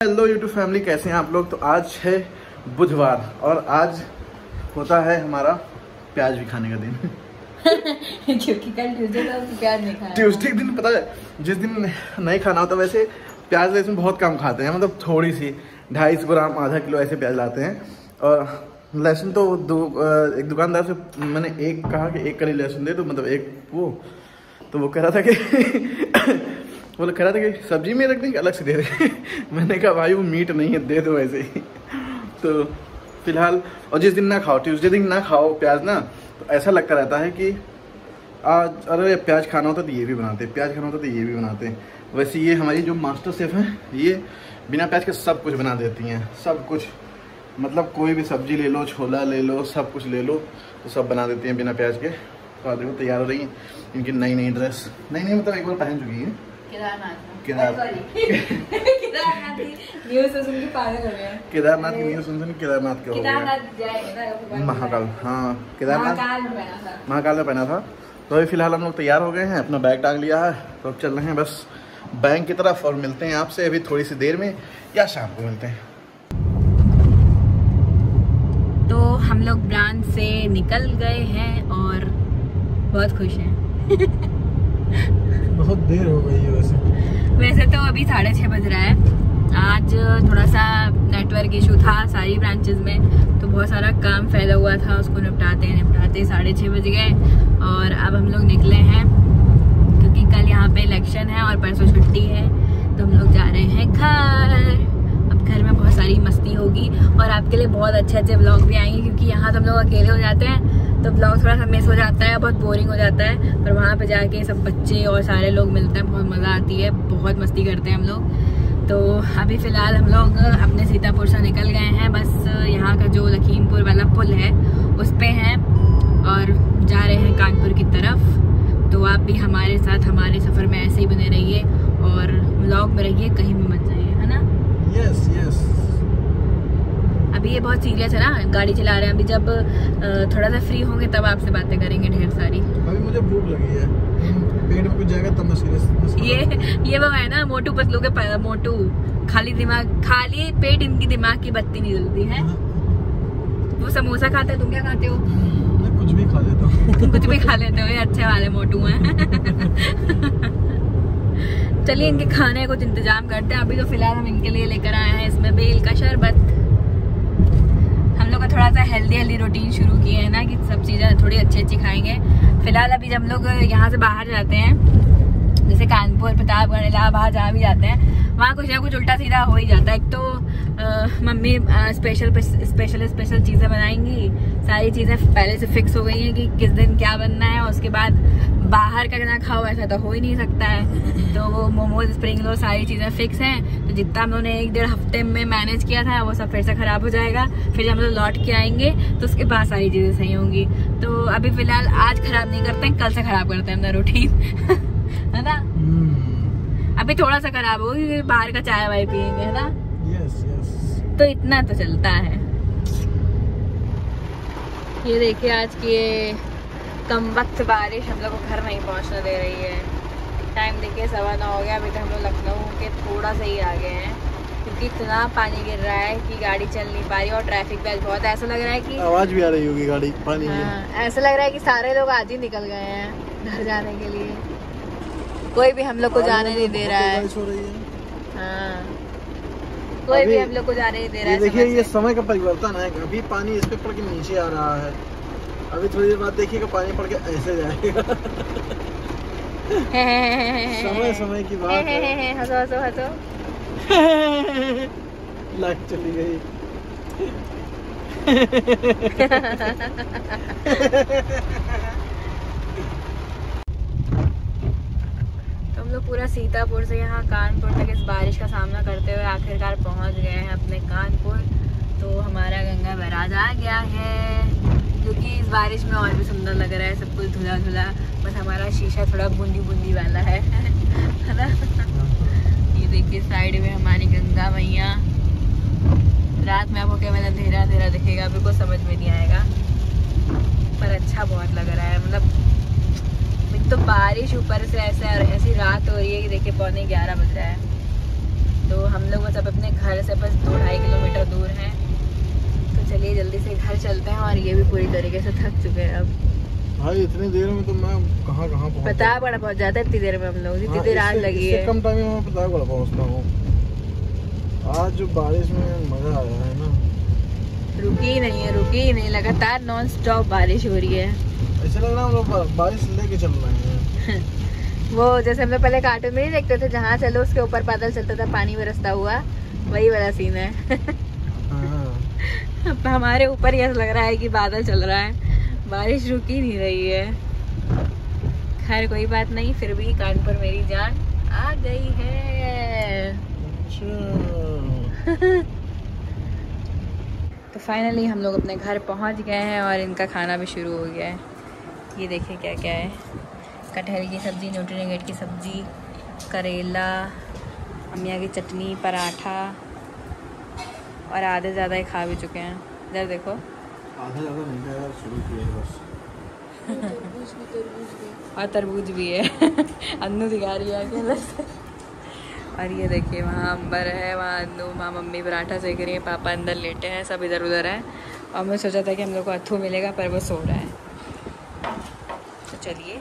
Hello YouTube family कैसे हैं आप लोग? तो आज है बुधवार और आज होता है हमारा प्याज भी खाने का दिन। क्योंकि कल ट्यूसडे था प्याज नहीं खाया। ट्यूसडे के दिन पता है जिस दिन नहीं खाना होता वैसे प्याज लहसुन बहुत कम खाते हैं मतलब थोड़ी सी ढाई सौ ग्राम आधा किलो ऐसे प्याज लाते हैं। और लहसुन तो दो एक दुकानदार से मैंने एक कहा कि एक कली लहसुन दे तो मतलब एक वो तो वो कह रहा था कि वो लोग कह रहा था कि सब्ज़ी में रख देंगे? अलग से दे दें मैंने कहा, भाई, वो मीट नहीं है, दे दो ऐसे ही। तो फ़िलहाल, और जिस दिन ना खाओ, ट्यूसडे दिन ना खाओ प्याज ना तो ऐसा लगता रहता है कि आज, अरे, प्याज खाना होता तो ये भी बनाते प्याज खाना होता तो ये भी बनाते वैसे ये हमारी जो मास्टर शेफ हैं, ये बिना प्याज के सब कुछ बना देती हैं, सब कुछ। मतलब कोई भी सब्ज़ी ले लो, छोला ले लो, सब कुछ ले लो तो सब बना देती हैं बिना प्याज के। तो देखो तैयार हो रही हैं, इनकी नई नई ड्रेस। नई नई मतलब एक बार पहन चुकी है। केदारनाथ। की न्यूज़ सुन सुन केदारनाथ के हो महाकाल हाँ केदारनाथ। महाकाल में पहना था। तो अभी फ़िलहाल हम लोग तैयार हो गए हैं अपना बैग टांग लिया है। तो अब चल रहे हैं बस बैंक की तरफ़ और मिलते हैं आपसे अभी थोड़ी सी देर में या शाम को मिलते हैं। तो हम लोग ब्रांच से निकल गए हैं और बहुत खुश हैं। बहुत देर हो गई है वैसे। वैसे तो अभी साढ़े छः बज रहा है। आज थोड़ा सा नेटवर्क इशू था सारी ब्रांचेस में तो बहुत सारा काम फैला हुआ था उसको निपटाते निपटाते साढ़े छः बज गए और अब हम लोग निकले हैं, क्योंकि कल यहाँ पे इलेक्शन है और परसों छुट्टी है तो हम लोग जा रहे हैं घर। अब घर में बहुत सारी मस्ती होगी और आपके लिए बहुत अच्छे अच्छे ब्लॉग भी आएँगे, क्योंकि यहाँ तो हम लोग अकेले हो जाते हैं। तो ब्लॉग थोड़ा सा मिस हो जाता है, बहुत बोरिंग हो जाता है, पर वहाँ पे जाके सब बच्चे और सारे लोग मिलते हैं, बहुत मज़ा आती है, बहुत मस्ती करते हैं हम लोग। तो अभी फ़िलहाल हम लोग अपने सीतापुर से निकल गए हैं, बस यहाँ का जो लखीमपुर वाला पुल है, उस पर हैं और जा रहे हैं कानपुर की तरफ़। तो आप भी हमारे साथ, हमारे सफ़र में ऐसे ही बने रहिए और ब्लॉग में रहिए, कहीं भी मत जाइए है ना यस यस अभी ये बहुत सीरियस है ना गाड़ी चला रहे हैं। अभी जब थोड़ा सा फ्री होंगे तब आपसे बातें करेंगे ढेर सारी। अभी मुझे भूख लगी है। पेट में कुछ जाएगा तब मैं सीरियस ये ये वो है ना मोटू पतलू के मोटू। खाली दिमाग खाली पेट इनकी दिमाग की बत्ती नहीं जलती है। हाँ। वो समोसा खाते तुम क्या खाते हो? कुछ भी खा लेता हूँ। कुछ भी खा लेते हो ये अच्छे वाले मोटू हैं। चलिए इनके खाने का कुछ इंतज़ाम करते हैं। अभी तो फ़िलहाल हम इनके लिए लेकर आए हैं इसमें बेल का शरबत। हेल्दी हेल्दी रूटीन शुरू किए हैं ना कि सब चीज़ें थोड़ी अच्छी अच्छी खाएँगे। फ़िलहाल अभी जब लोग यहाँ से बाहर जाते हैं जैसे कानपुर प्रतापगढ़ इलाहाबाद जहाँ भी जाते हैं वहाँ कुछ ना कुछ उल्टा सीधा हो ही जाता है। एक तो आ, मम्मी आ, स्पेशल स्पेशल स्पेशल चीज़ें बनाएँगी सारी चीज़ें पहले से फिक्स हो गई हैं कि किस दिन क्या बनना है और उसके बाद बाहर का ना खाओ ऐसा तो हो ही नहीं सकता है। तो वो मोमोज स्प्रिंग रोल सारी चीज़ें फिक्स हैं। तो जितना हम लोगों ने एक डेढ़ हफ़्ते में मैनेज किया था वो सब फिर से ख़राब हो जाएगा। फिर जब हम लोग लौट के आएँगे तो उसके बाद सारी चीज़ें सही होंगी। तो अभी फ़िलहाल आज ख़राब नहीं करते हैं कल से ख़राब करते हैं अपना रूटीन है ना? हम्म। अभी थोड़ा सा खराब हो बाहर का चाय वाय पियेंगे है ना? तो इतना तो चलता है। ये देखिए आज की कम वक्त बारिश हम लोग को घर नहीं पहुँचने दे रही है। टाइम देखिए सवा नौ हो गया अभी तो हम लोग लखनऊ के थोड़ा सा ही आ गए हैं। क्योंकि इतना पानी गिर रहा है कि गाड़ी चल नहीं पा रही और ट्रैफ़िक भी बहुत ऐसा लग रहा है कि आवाज़ भी आ रही होगी गाड़ी पानी हाँ, ऐसा लग रहा है कि सारे लोग आज ही निकल गए हैं घर जाने के लिए। कोई भी हम लोग को जाने नहीं दे रहा है। हाँ कोई भी हम लोग को जाने नहीं दे रहा है देखिए ये समय का परिवर्तन है। अभी पानी इस पे पड़ के नीचे आ रहा है। अभी थोड़ी देर बाद देखिएगा पानी पड़ के ऐसे जाएगा। समय समय की बात है। हंसो हंसो हंसो। लाइट चली गई। हम लोग पूरा सीतापुर से यहाँ कानपुर तक इस बारिश का सामना करते हुए आखिरकार पहुँच गए हैं अपने कानपुर। तो हमारा गंगा बैराज आ गया है। जो कि इस बारिश में और भी सुंदर लग रहा है, सब कुछ धुला धुला बस हमारा शीशा थोड़ा बूंदी बूंदी वाला है ना? ये देखिए, साइड में हमारी गंगा मैया। रात में आपको क्या मतलब अंधेरा अंधेरा दिखेगा बिल्कुल समझ में नहीं आएगा। पर अच्छा बहुत लग रहा है मतलब एक तो बारिश ऊपर से ऐसे ऐसी रात हो रही है कि देखिए, पौने ग्यारह बज रहा है। तो हम लोग बस अब अपने घर से बस दो ढाई किलोमीटर दूर हैं तो चलिए जल्दी से घर चलते हैं और ये भी पूरी तरीके से थक चुके हैं अब। भाई इतनी देर में तो मैं कहाँ कहाँ प्रतापगढ़ पहुँच जाता है इतनी देर में हम लोग जितनी देर आज लगी है। कम टाइम में मैं प्रतापगढ़ पहुँचता हूँ? आज जो बारिश में मज़ा आया है ना। रुकी ही नहीं है रुकी ही नहीं लगातार नॉन स्टॉप बारिश हो रही है। ऐसा लग रहा है हम लोग बारिश लेके चल रहे हैं। वो जैसे हम लोग पहले कार्टून में नहीं देखते थे जहाँ चलो उसके ऊपर पैदल चलता था पानी बरसता हुआ वही वाला सीन है। हाँ। अब हमारे ऊपर ही लग रहा है कि बादल चल रहा है। बारिश रुक ही नहीं रही है। खैर, कोई बात नहीं, फिर भी कानपुर मेरी जान आ गई है। तो फाइनली हम लोग अपने घर पहुँच गए हैं और इनका खाना भी शुरू हो गया है। ये देखिए क्या क्या है। कटहल की सब्ज़ी न्यूट्रीनेट की सब्ज़ी, करेला अमिया की चटनी, पराठा। और आधे ज़्यादा ही खा भी चुके हैं। इधर देखो। आधा ज़्यादा नहीं यार शुरू किया है बस। और तरबूज भी है। अन्नू दिखा रही है से। और ये देखिए वहाँ अंबर है वहाँ अन्नू वहाँ मम्मी पराठा सेक रही है पापा अंदर लेटे हैं सब इधर उधर हैं। और मैं सोचा था कि हम लोग को अथू मिलेगा पर वो सो रहा है। तो चलिए।